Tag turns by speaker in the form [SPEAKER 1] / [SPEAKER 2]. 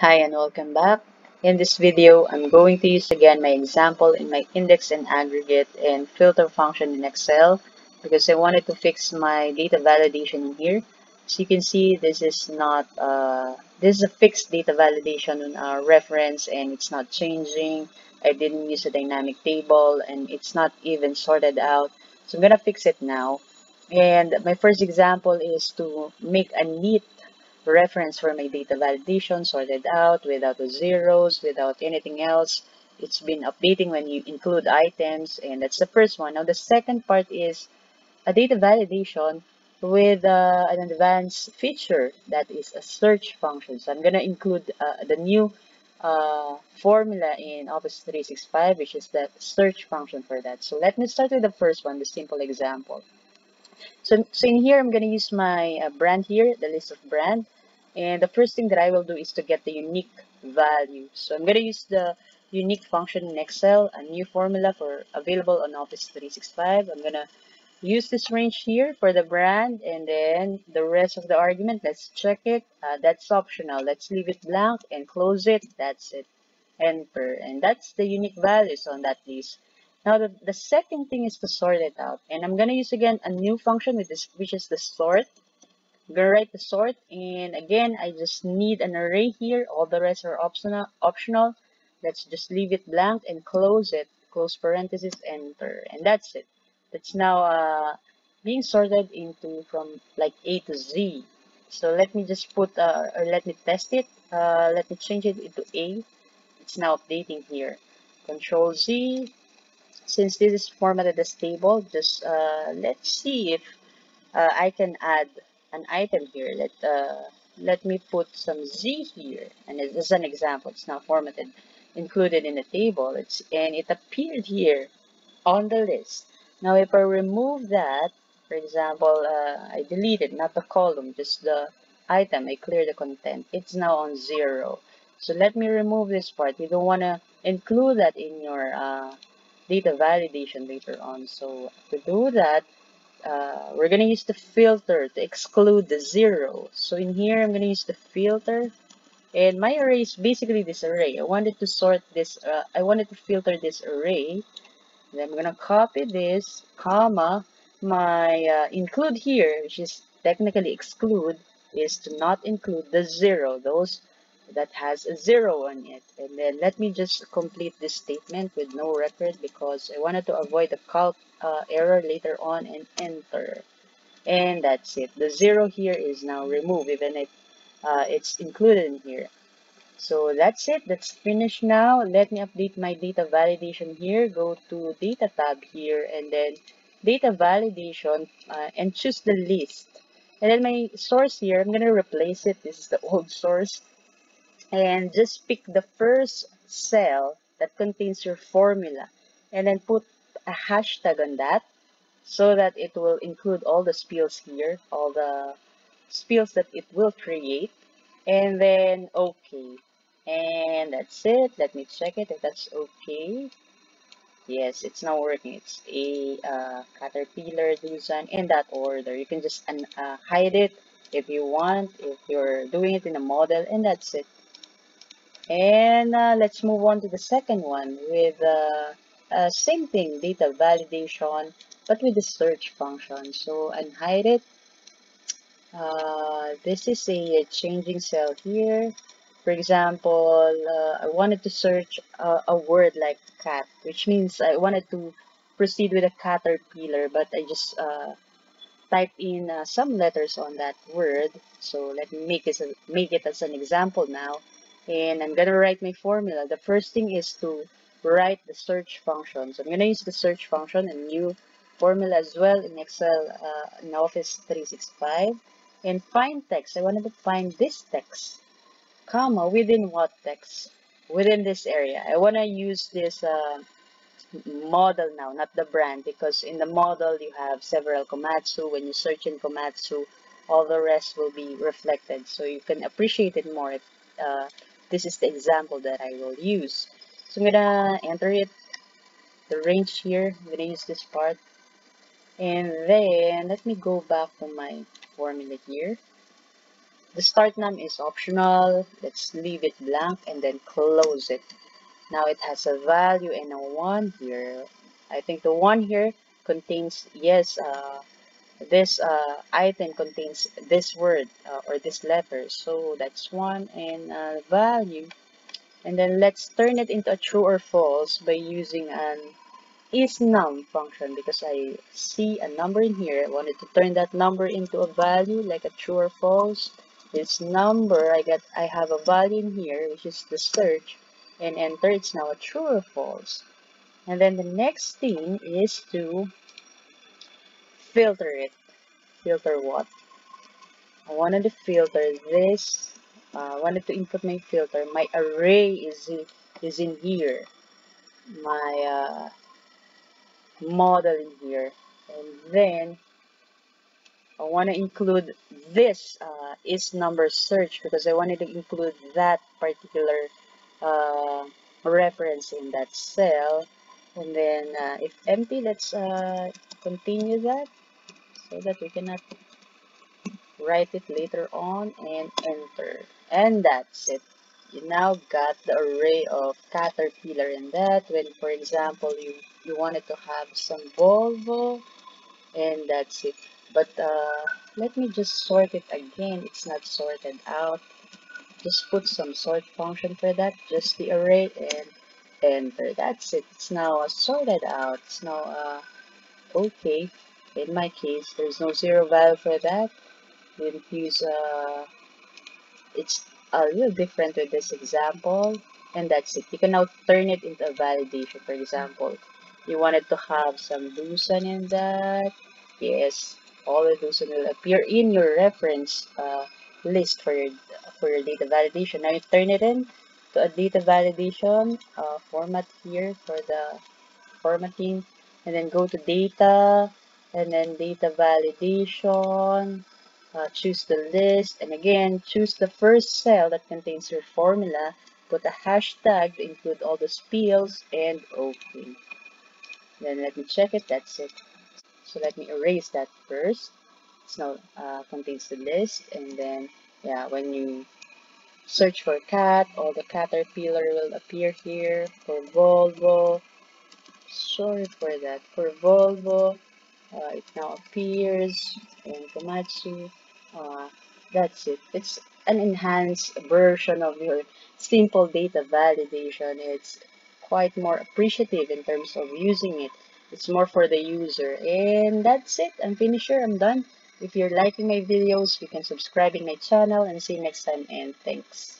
[SPEAKER 1] Hi and welcome back. In this video, I'm going to use again my example in my index and aggregate and filter function in Excel because I wanted to fix my data validation here. So you can see this is not, uh, this is a fixed data validation on our reference and it's not changing. I didn't use a dynamic table and it's not even sorted out. So I'm to fix it now. And my first example is to make a neat reference for my data validation sorted out without the zeros, without anything else. It's been updating when you include items, and that's the first one. Now, the second part is a data validation with uh, an advanced feature that is a search function. So I'm going to include uh, the new uh, formula in Office 365, which is the search function for that. So let me start with the first one, the simple example. So, so in here, I'm going to use my uh, brand here, the list of brand. And the first thing that I will do is to get the unique value. So I'm going to use the unique function in Excel, a new formula for available on Office 365. I'm going to use this range here for the brand and then the rest of the argument, let's check it. Uh, that's optional. Let's leave it blank and close it. That's it. Enter. And that's the unique values on that list. Now, the, the second thing is to sort it out. And I'm going to use again a new function with this, which is the sort. The sort. And again, I just need an array here. All the rest are optional. optional. Let's just leave it blank and close it. Close parenthesis, enter. And that's it. That's now uh, being sorted into from like A to Z. So let me just put, uh, or let me test it. Uh, let me change it into A. It's now updating here. Control Z, since this is formatted as table, just uh, let's see if uh, I can add an item here. Let uh, let me put some Z here, and this is an example. It's now formatted, included in the table. It's and it appeared here on the list. Now, if I remove that, for example, uh, I deleted not the column, just the item. I clear the content. It's now on zero. So let me remove this part. You don't want to include that in your uh, data validation later on. So to do that, uh, we're going to use the filter to exclude the zero. So in here, I'm going to use the filter. And my array is basically this array. I wanted to sort this, uh, I wanted to filter this array. Then I'm going to copy this, comma, my uh, include here, which is technically exclude, is to not include the zero. Those that has a zero on it. And then let me just complete this statement with no record because I wanted to avoid the calc uh, error later on and enter. And that's it. The zero here is now removed even if uh, it's included in here. So that's it. That's finished now. Let me update my data validation here. Go to data tab here and then data validation uh, and choose the list. And then my source here, I'm going to replace it. This is the old source and just pick the first cell that contains your formula and then put a hashtag on that so that it will include all the spills here, all the spills that it will create, and then okay. And that's it. Let me check it if that's okay. Yes, it's now working. It's a uh, caterpillar design in that order. You can just uh, hide it if you want, if you're doing it in a model, and that's it. And uh, let's move on to the second one with uh, uh, same thing, data validation, but with the search function. So unhide it. Uh, this is a, a, changing cell here. For example, uh, I wanted to search a, a word like cat, which means I wanted to proceed with a caterpillar, but I just uh, type in uh, some letters on that word. So let me make, this, make it as an example now and I'm gonna write my formula. The first thing is to write the search function. So I'm gonna use the search function and new formula as well in Excel uh, in Office 365 and find text. I wanted to find this text, comma, within what text? Within this area. I want to use this uh, model now, not the brand, because in the model you have several Komatsu. When you search in Komatsu, all the rest will be reflected. So you can appreciate it more if uh, this is the example that I will use. So I'm gonna enter it, the range here, I'm gonna use this part. And then let me go back to my formula here. the start num is optional. Let's leave it blank and then close it. Now it has a value and a 1 here. I think the 1 here contains, yes, uh, this uh, item contains this word uh, or this letter. So that's 1 and uh, value. And then let's turn it into a true or false by using an is num function because I see a number in here. I wanted to turn that number into a value like a true or false. This number, I get, I have a value in here, which is the search, and enter. It's now a true or false. And then the next thing is to filter it. Filter what? I wanted to filter this. Uh, I wanted to input my filter. My array is in, is in here. My uh, model in here and then I want to include this uh, is number search because I wanted to include that particular uh, reference in that cell and then uh, if empty let's uh, continue that so that we cannot write it later on and enter. And that's it. You now got the array of caterpillar in that. When for example you you wanted to have some Volvo and that's it. But uh, let me just sort it again. It's not sorted out. Just put some sort function for that just the array and enter. That's it. It's now uh, sorted out. It's now uh, okay in my case there's no zero value for that we use uh, it's a little different with this example and that's it you can now turn it into a validation for example you wanted to have some Doosan in that. Yes, all the Doosan will appear in your reference uh, list for your for your data validation. Now you turn it in to a data validation uh, format here for the formatting, and then go to data, and then data validation. Uh, choose the list, and again choose the first cell that contains your formula. Put a hashtag to include all the spills, and OK. Then let me check it, that's it. So let me erase that first. It's now uh, contains the list and then yeah, when you search for cat, all the caterpillar will appear here for Volvo. Sorry for that. For Volvo, uh, it now appears in Komatsu. Uh, that's it. It's an enhanced version of your simple data validation. It's quite more appreciative in terms of using it. It's more for the user. And that's it. I'm finished here. I'm done. If you're liking my videos, you can subscribe in my channel and see you next time and thanks.